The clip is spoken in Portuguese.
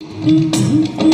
Música